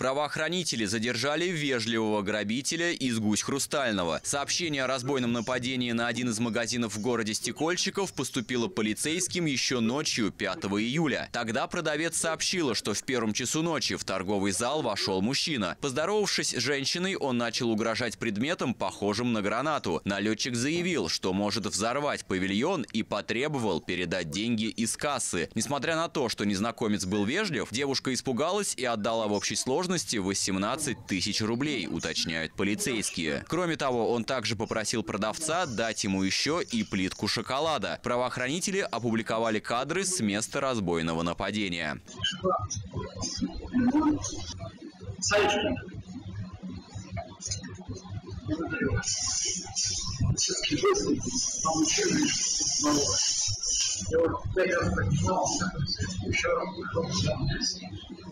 Правоохранители задержали вежливого грабителя из Гусь Хрустального. Сообщение о разбойном нападении на один из магазинов в городе Стекольщиков поступило полицейским еще ночью 5 июля. Тогда продавец сообщила, что в первом часу ночи в торговый зал вошел мужчина. Поздоровавшись с женщиной, он начал угрожать предметом, похожим на гранату. Налетчик заявил, что может взорвать павильон и потребовал передать деньги из кассы. Несмотря на то, что незнакомец был вежлив, девушка испугалась и отдала в общей сложности 18 тысяч рублей, уточняют полицейские. Кроме того, он также попросил продавца дать ему еще и плитку шоколада. Правоохранители опубликовали кадры с места разбойного нападения. Все-таки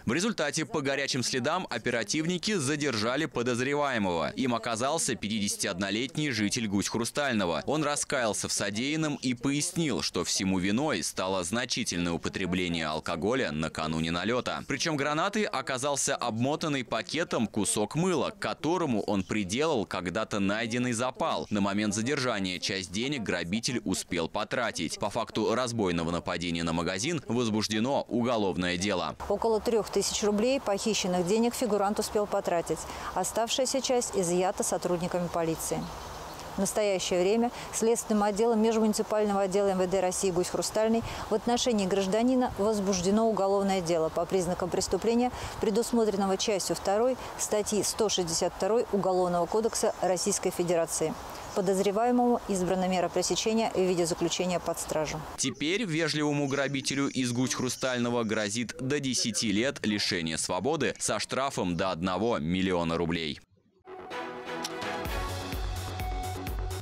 в результате по горячим следам оперативники задержали подозреваемого. Им оказался 51-летний житель Гусь-Хрустального. Он раскаялся в содеянном и пояснил, что всему виной стало значительное употребление алкоголя накануне налета. Причем гранатой оказался обмотанный пакетом кусок мыла, к которому он приделал когда-то найденный запал. На момент задержания часть денег грабитель успел потратить. По факту разбойного нападения на магазин возбуждено уголовное дело. Около трех тысяч рублей похищенных денег фигурант успел потратить. Оставшаяся часть изъята сотрудниками полиции. В настоящее время Следственным отделом Межмуниципального отдела МВД России «Гусь Хрустальный» в отношении гражданина возбуждено уголовное дело по признакам преступления, предусмотренного частью 2 статьи 162 Уголовного кодекса Российской Федерации. Подозреваемому избрана мера пресечения в виде заключения под стражу. Теперь вежливому грабителю из Гусь Хрустального грозит до 10 лет лишения свободы со штрафом до 1 миллиона рублей.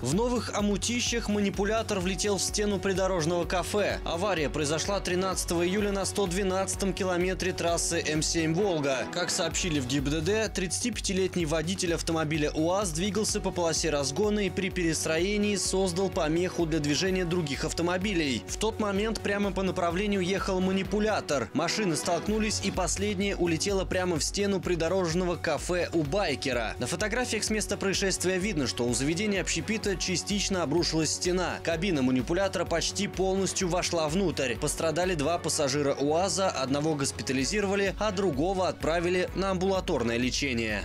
В новых Амутищах манипулятор влетел в стену придорожного кафе. Авария произошла 13 июля на 112-м километре трассы М7 «Волга». Как сообщили в ГИБДД, 35-летний водитель автомобиля УАЗ двигался по полосе разгона и при перестроении создал помеху для движения других автомобилей. В тот момент прямо по направлению ехал манипулятор. Машины столкнулись и последняя улетела прямо в стену придорожного кафе у байкера. На фотографиях с места происшествия видно, что у заведения общепита момента частично обрушилась стена. Кабина манипулятора почти полностью вошла внутрь. Пострадали два пассажира УАЗа, одного госпитализировали, а другого отправили на амбулаторное лечение.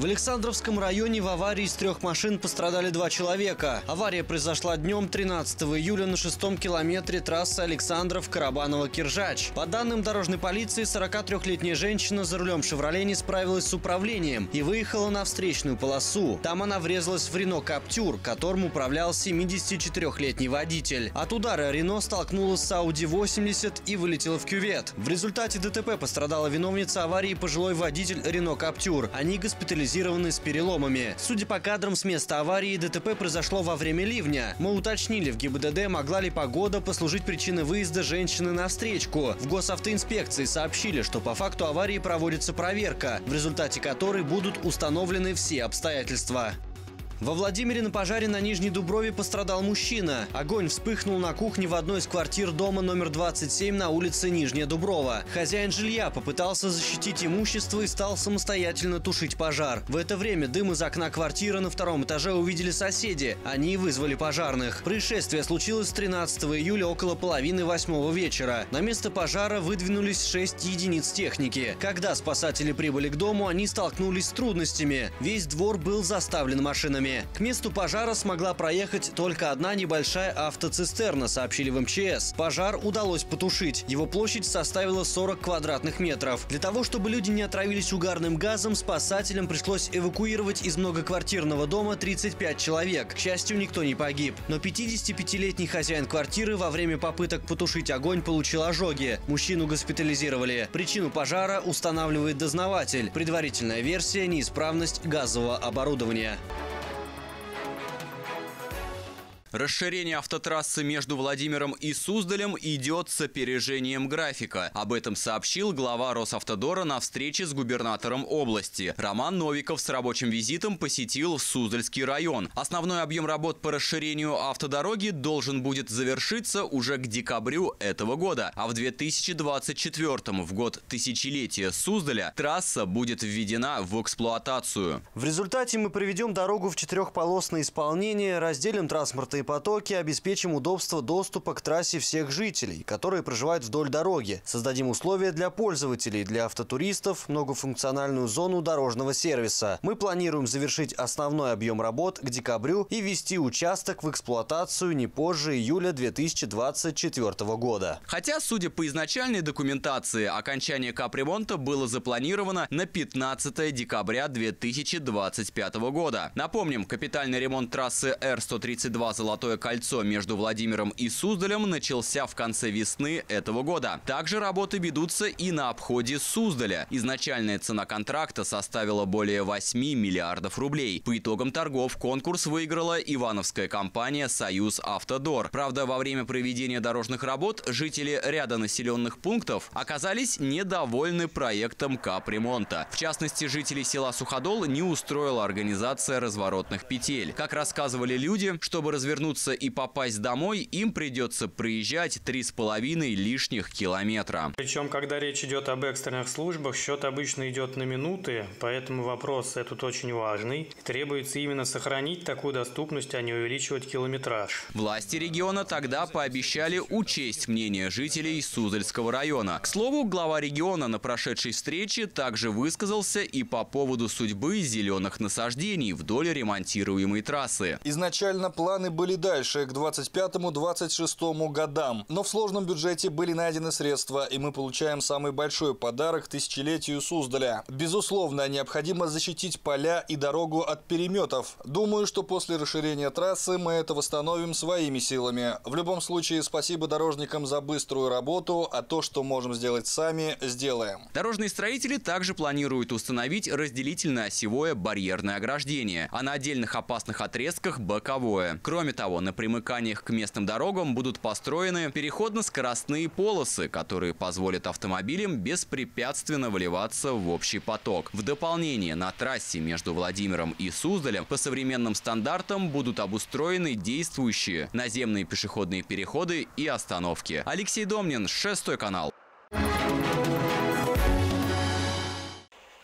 В Александровском районе в аварии из трех машин пострадали два человека. Авария произошла днем 13 июля на шестом километре трассы Александров-Карабаново-Киржач. По данным дорожной полиции, 43-летняя женщина за рулем «Шевроле» не справилась с управлением и выехала на встречную полосу. Там она врезалась в Рено Каптюр, которым управлял 74-летний водитель. От удара Рено столкнулась с Audi 80 и вылетела в кювет. В результате ДТП пострадала виновница аварии пожилой водитель Рено Каптюр. Они госпитализированы госпитализированы с переломами. Судя по кадрам с места аварии, ДТП произошло во время ливня. Мы уточнили в ГИБДД, могла ли погода послужить причиной выезда женщины на встречку. В госавтоинспекции сообщили, что по факту аварии проводится проверка, в результате которой будут установлены все обстоятельства. Во Владимире на пожаре на Нижней Дуброве пострадал мужчина. Огонь вспыхнул на кухне в одной из квартир дома номер 27 на улице Нижняя Дуброва. Хозяин жилья попытался защитить имущество и стал самостоятельно тушить пожар. В это время дым из окна квартиры на втором этаже увидели соседи. Они вызвали пожарных. Происшествие случилось 13 июля около половины восьмого вечера. На место пожара выдвинулись 6 единиц техники. Когда спасатели прибыли к дому, они столкнулись с трудностями. Весь двор был заставлен машинами пожарными. К месту пожара смогла проехать только одна небольшая автоцистерна, сообщили в МЧС. Пожар удалось потушить. Его площадь составила 40 квадратных метров. Для того, чтобы люди не отравились угарным газом, спасателям пришлось эвакуировать из многоквартирного дома 35 человек. К счастью, никто не погиб. Но 55-летний хозяин квартиры во время попыток потушить огонь получил ожоги. Мужчину госпитализировали. Причину пожара устанавливает дознаватель. Предварительная версия – неисправность газового оборудования. Расширение автотрассы между Владимиром и Суздалем идет с опережением графика. Об этом сообщил глава Росавтодора на встрече с губернатором области. Роман Новиков с рабочим визитом посетил Суздальский район. Основной объем работ по расширению автодороги должен будет завершиться уже к декабрю этого года. А в 2024 в год тысячелетия Суздаля, трасса будет введена в эксплуатацию. В результате мы проведем дорогу в четырехполосное исполнение, разделим транспортные потоки, обеспечим удобство доступа к трассе всех жителей, которые проживают вдоль дороги. Создадим условия для пользователей, для автотуристов, многофункциональную зону дорожного сервиса. Мы планируем завершить основной объем работ к декабрю и ввести участок в эксплуатацию не позже июля 2024 года. Хотя, судя по изначальной документации, окончание капремонта было запланировано на 15 декабря 2025 года. Напомним, капитальный ремонт трассы Р-132 «Золотое кольцо» между Владимиром и Суздалем начался в конце весны этого года. Также работы ведутся и на обходе Суздаля. Изначальная цена контракта составила более 8 миллиардов рублей. По итогам торгов конкурс выиграла ивановская компания «Союз Автодор». Правда, во время проведения дорожных работ жители ряда населенных пунктов оказались недовольны проектом капремонта. В частности, жителей села Суходол не устроила организация разворотных петель. Как рассказывали люди, чтобы развернуться и попасть домой, им придется проезжать 3,5 лишних километра. Причем, когда речь идет об экстренных службах, счет обычно идет на минуты, поэтому вопрос этот очень важный. Требуется именно сохранить такую доступность, а не увеличивать километраж. Власти региона тогда пообещали учесть мнение жителей Суздальского района. К слову, глава региона на прошедшей встрече также высказался и по поводу судьбы зеленых насаждений вдоль ремонтируемой трассы. Изначально планы были дальше, к 25-26 годам. Но в сложном бюджете были найдены средства, и мы получаем самый большой подарок тысячелетию Суздаля. Безусловно, необходимо защитить поля и дорогу от переметов. Думаю, что после расширения трассы мы это восстановим своими силами. В любом случае, спасибо дорожникам за быструю работу, а то, что можем сделать сами, сделаем. Дорожные строители также планируют установить разделительно-осевое барьерное ограждение, а на отдельных опасных отрезках – боковое. Кроме того, на примыканиях к местным дорогам будут построены переходно-скоростные полосы, которые позволят автомобилям беспрепятственно вливаться в общий поток. В дополнение на трассе между Владимиром и Суздалем по современным стандартам будут обустроены действующие наземные пешеходные переходы и остановки. Алексей Домнин, шестой канал.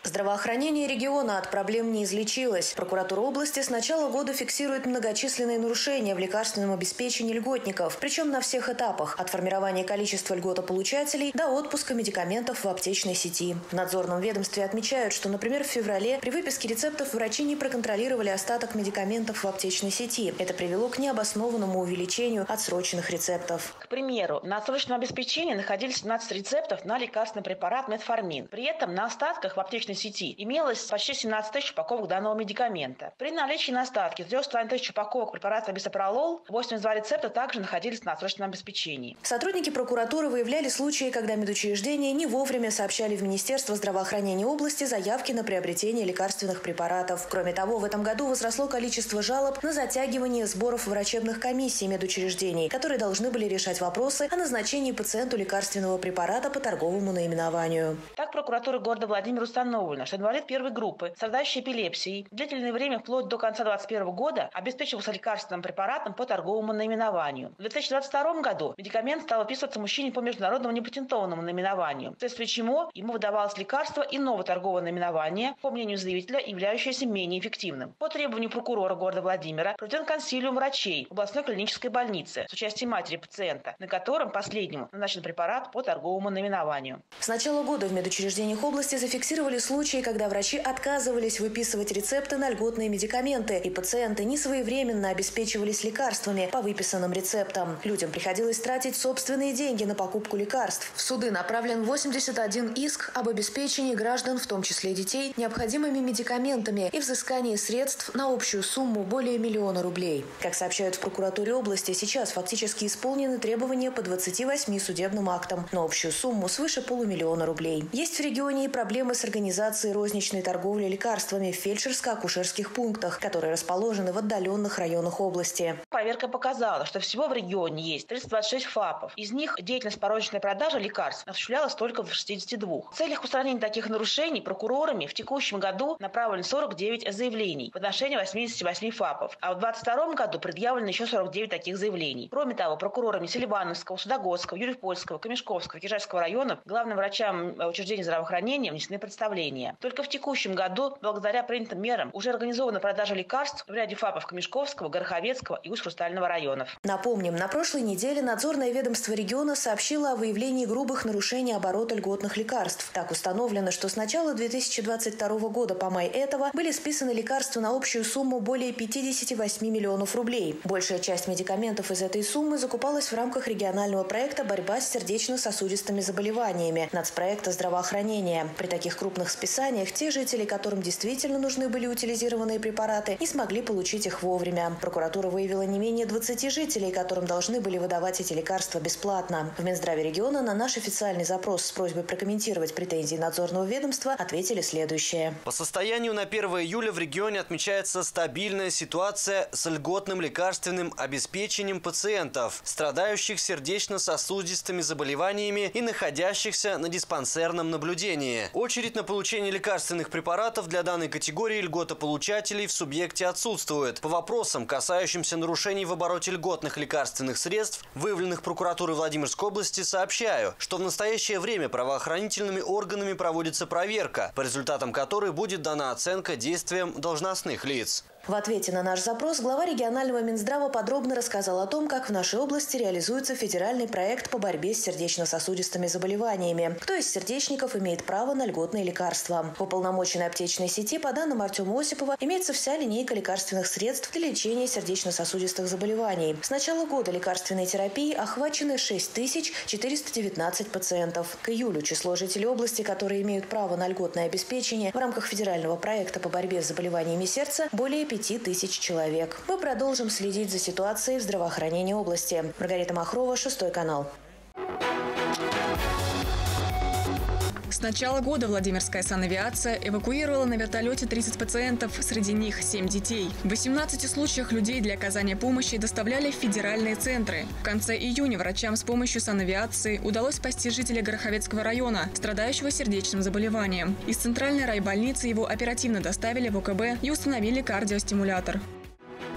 Здравоохранение региона от проблем не излечилось. Прокуратура области с начала года фиксирует многочисленные нарушения в лекарственном обеспечении льготников, причем на всех этапах – от формирования количества льготополучателей до отпуска медикаментов в аптечной сети. В надзорном ведомстве отмечают, что, например, в феврале при выписке рецептов врачи не проконтролировали остаток медикаментов в аптечной сети. Это привело к необоснованному увеличению отсроченных рецептов. К примеру, на отсроченном обеспечении находились 17 рецептов на лекарственный препарат метформин. При этом на остатках в аптечной сети имелось почти 17 тысяч упаковок данного медикамента. При наличии на остатке 3,5 тысяч упаковок препарата бисопролол 82 рецепта также находились на отсроченном обеспечении. Сотрудники прокуратуры выявляли случаи, когда медучреждения не вовремя сообщали в Министерство здравоохранения области заявки на приобретение лекарственных препаратов. Кроме того, в этом году возросло количество жалоб на затягивание сборов врачебных комиссий медучреждений, которые должны были решать вопросы о назначении пациенту лекарственного препарата по торговому наименованию. Так прокуратура города Владимир установила, установлено, что инвалид первой группы, страдающий эпилепсией, длительное время вплоть до конца 2021 года обеспечивался лекарственным препаратом по торговому наименованию. В 2022 году медикамент стал выписываться мужчине по международному непатентованному наименованию, вследствие чего ему выдавалось лекарство иного торгового наименования, по мнению заявителя, являющееся менее эффективным. По требованию прокурора города Владимира проведен консилиум врачей областной клинической больнице с участием матери пациента, на котором последнему назначен препарат по торговому наименованию. С начала года в медучреждениях области зафиксировали случаи случаи, когда врачи отказывались выписывать рецепты на льготные медикаменты, и пациенты не своевременно обеспечивались лекарствами по выписанным рецептам. Людям приходилось тратить собственные деньги на покупку лекарств. В суды направлен 81 иск об обеспечении граждан, в том числе детей, необходимыми медикаментами и взыскании средств на общую сумму более миллиона рублей. Как сообщают в прокуратуре области, сейчас фактически исполнены требования по 28 судебным актам на общую сумму свыше полумиллиона рублей. Есть в регионе и проблемы с организацией организации розничной торговли лекарствами в фельдшерско-акушерских пунктах, которые расположены в отдаленных районах области. Проверка показала, что всего в регионе есть 326 ФАПов. Из них деятельность по розничной продаже лекарств осуществлялась только в 62. В целях устранения таких нарушений прокурорами в текущем году направлено 49 заявлений в отношении 88 ФАПов, а в 2022 году предъявлено еще 49 таких заявлений. Кроме того, прокурорами Селивановского, Судогодского, Юрьев-Польского, Камешковского, Кижайского районов главным врачам учреждений здравоохранения внесены представления. Только в текущем году, благодаря принятым мерам, уже организована продажа лекарств в ряде ФАПов Камешковского, Гороховецкого и Усть-Хрустального районов. Напомним, на прошлой неделе надзорное ведомство региона сообщило о выявлении грубых нарушений оборота льготных лекарств. Так установлено, что с начала 2022 года по май этого были списаны лекарства на общую сумму более 58 миллионов рублей. Большая часть медикаментов из этой суммы закупалась в рамках регионального проекта «Борьба с сердечно-сосудистыми заболеваниями» нацпроекта здравоохранения. При таких крупных списаниях те жители, которым действительно нужны были утилизированные препараты, не смогли получить их вовремя. Прокуратура выявила не менее 20 жителей, которым должны были выдавать эти лекарства бесплатно. В Минздраве региона на наш официальный запрос с просьбой прокомментировать претензии надзорного ведомства ответили следующее. По состоянию на 1 июля в регионе отмечается стабильная ситуация с льготным лекарственным обеспечением пациентов, страдающих сердечно-сосудистыми заболеваниями и находящихся на диспансерном наблюдении. Очередь на получение лекарственных препаратов для данной категории льготополучателей в субъекте отсутствует. По вопросам, касающимся нарушений в обороте льготных лекарственных средств, выявленных прокуратурой Владимирской области, сообщаю, что в настоящее время правоохранительными органами проводится проверка, по результатам которой будет дана оценка действиям должностных лиц. В ответе на наш запрос глава регионального Минздрава подробно рассказал о том, как в нашей области реализуется федеральный проект по борьбе с сердечно-сосудистыми заболеваниями. Кто из сердечников имеет право на льготные лекарства? В уполномоченной аптечной сети, по данным Артема Осипова, имеется вся линейка лекарственных средств для лечения сердечно-сосудистых заболеваний. С начала года лекарственной терапии охвачены 6419 пациентов. К июлю число жителей области, которые имеют право на льготное обеспечение в рамках федерального проекта по борьбе с заболеваниями сердца более 5 тысяч человек. Мы продолжим следить за ситуацией в здравоохранении области. Маргарита Махрова, Шестой канал. С начала года Владимирская санавиация эвакуировала на вертолете 30 пациентов, среди них 7 детей. В 18 случаях людей для оказания помощи доставляли в федеральные центры. В конце июня врачам с помощью санавиации удалось спасти жителя Гороховецкого района, страдающего сердечным заболеванием. Из центральной райбольницы его оперативно доставили в ОКБ и установили кардиостимулятор.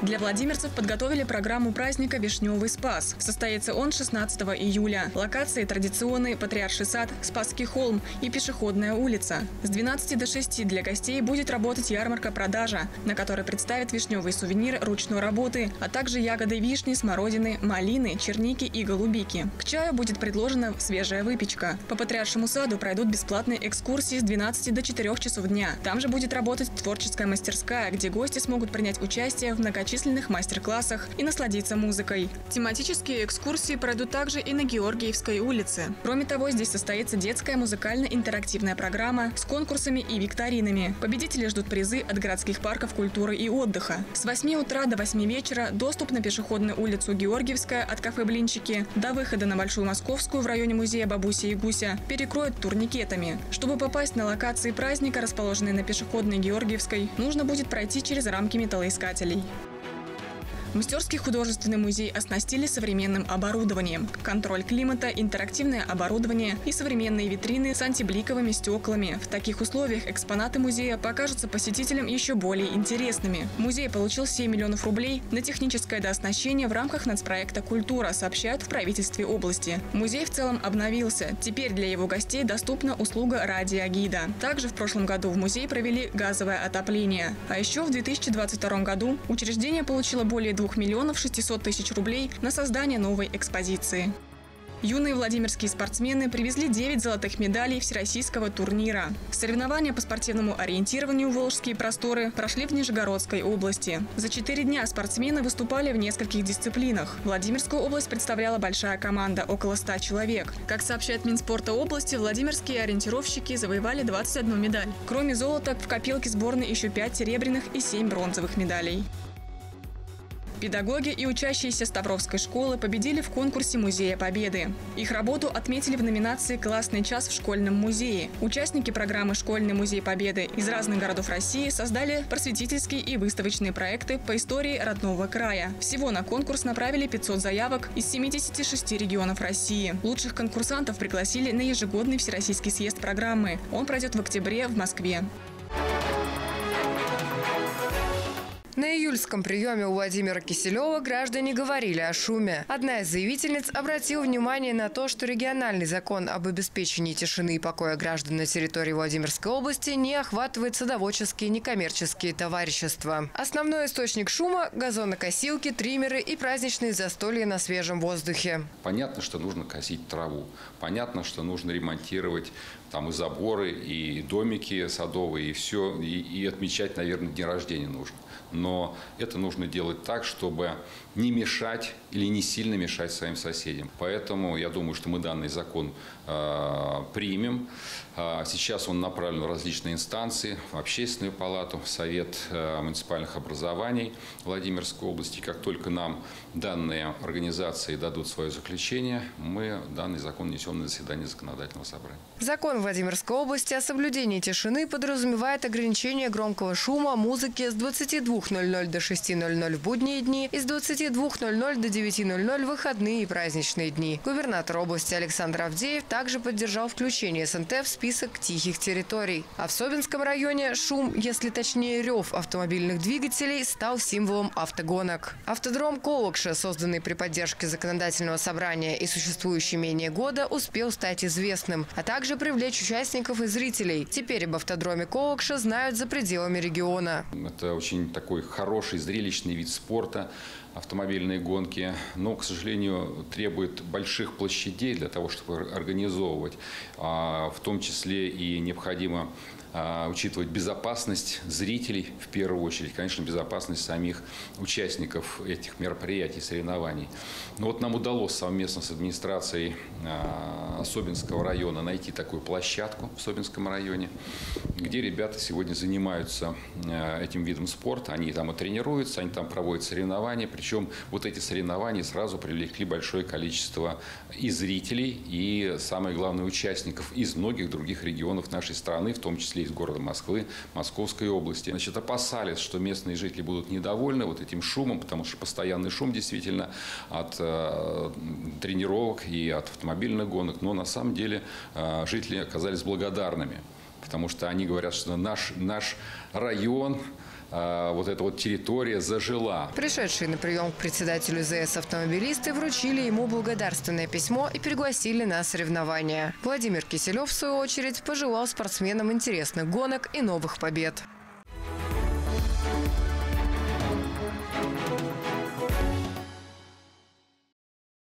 Для владимирцев подготовили программу праздника «Вишневый спас». Состоится он 16 июля. Локации традиционные Патриарший сад, Спасский холм и Пешеходная улица. С 12 до 6 для гостей будет работать ярмарка-продажа, на которой представят вишневые сувениры ручной работы, а также ягоды вишни, смородины, малины, черники и голубики. К чаю будет предложена свежая выпечка. По Патриаршему саду пройдут бесплатные экскурсии с 12 до 4 часов дня. Там же будет работать творческая мастерская, где гости смогут принять участие в многочисленных многочисленных мастер-классах и насладиться музыкой. Тематические экскурсии пройдут также и на Георгиевской улице. Кроме того, здесь состоится детская музыкально-интерактивная программа с конкурсами и викторинами. Победители ждут призы от городских парков культуры и отдыха. С 8 утра до 8 вечера доступ на пешеходную улицу Георгиевская от кафе «Блинчики» до выхода на Большую Московскую в районе музея Бабуся и Гуся перекроют турникетами. Чтобы попасть на локации праздника, расположенные на пешеходной Георгиевской, нужно будет пройти через рамки металлоискателей. Мастерский художественный музей оснастили современным оборудованием. Контроль климата, интерактивное оборудование и современные витрины с антибликовыми стеклами. В таких условиях экспонаты музея покажутся посетителям еще более интересными. Музей получил 7 миллионов рублей на техническое дооснащение в рамках нацпроекта «Культура», сообщают в правительстве области. Музей в целом обновился. Теперь для его гостей доступна услуга радиогида. Также в прошлом году в музей провели газовое отопление. А еще в 2022 году учреждение получило более 2 миллионов 600 тысяч рублей на создание новой экспозиции. Юные владимирские спортсмены привезли 9 золотых медалей всероссийского турнира. Соревнования по спортивному ориентированию «Волжские просторы» прошли в Нижегородской области. За четыре дня спортсмены выступали в нескольких дисциплинах. Владимирскую область представляла большая команда – около 100 человек. Как сообщает Минспорта области, владимирские ориентировщики завоевали 21 медаль. Кроме золота, в копилке сборной еще 5 серебряных и 7 бронзовых медалей. Педагоги и учащиеся Ставровской школы победили в конкурсе Музея Победы. Их работу отметили в номинации «Классный час в школьном музее». Участники программы «Школьный музей Победы» из разных городов России создали просветительские и выставочные проекты по истории родного края. Всего на конкурс направили 500 заявок из 76 регионов России. Лучших конкурсантов пригласили на ежегодный Всероссийский съезд программы. Он пройдет в октябре в Москве. На июльском приеме у Владимира Киселева граждане говорили о шуме. Одна из заявительниц обратила внимание на то, что региональный закон об обеспечении тишины и покоя граждан на территории Владимирской области не охватывает садоводческие некоммерческие товарищества. Основной источник шума – газонокосилки, триммеры и праздничные застолья на свежем воздухе. Понятно, что нужно косить траву. Понятно, что нужно ремонтировать там и заборы, и домики садовые, и все, и, и отмечать, наверное, день рождения нужно. Но это нужно делать так, чтобы не мешать или не сильно мешать своим соседям. Поэтому я думаю, что мы данный закон э, примем. Э, сейчас он направлен в различные инстанции, в общественную палату, в Совет э, муниципальных образований Владимирской области. Как только нам данные организации дадут свое заключение, мы данный закон несем на заседание законодательного собрания. Закон Владимирской области о соблюдении тишины подразумевает ограничение громкого шума музыки с 22.00 до 6.00 в будние дни и с 22.00 до 9.00 в выходные и праздничные дни. Губернатор области Александр Авдеев также поддержал включение СНТ в список тихих территорий. А в Собинском районе шум, если точнее рев автомобильных двигателей, стал символом автогонок. Автодром Колокша, созданный при поддержке законодательного собрания и существующий менее года, успел стать известным, а также привлечь участников и зрителей. Теперь об автодроме Колокша знают за пределами региона. Это очень такой хороший, зрелищный вид спорта автомобильные гонки, но, к сожалению, требует больших площадей для того, чтобы организовывать. А, в том числе и необходимо учитывать безопасность зрителей в первую очередь, конечно, безопасность самих участников этих мероприятий, соревнований. Но вот нам удалось совместно с администрацией а, Собинского района найти такую площадку в Собинском районе, где ребята сегодня занимаются а, этим видом спорта. Они там и тренируются, они там проводят соревнования. Причем вот эти соревнования сразу привлекли большое количество и зрителей, и, самое главное, участников из многих других регионов нашей страны, в том числе числе из города Москвы, Московской области. Значит, опасались, что местные жители будут недовольны вот этим шумом, потому что постоянный шум действительно от э, тренировок и от автомобильных гонок. Но на самом деле э, жители оказались благодарными, потому что они говорят, что наш, наш район вот эта вот территория зажила. Пришедшие на прием к председателю ЗС автомобилисты вручили ему благодарственное письмо и пригласили на соревнования. Владимир Киселев, в свою очередь, пожелал спортсменам интересных гонок и новых побед.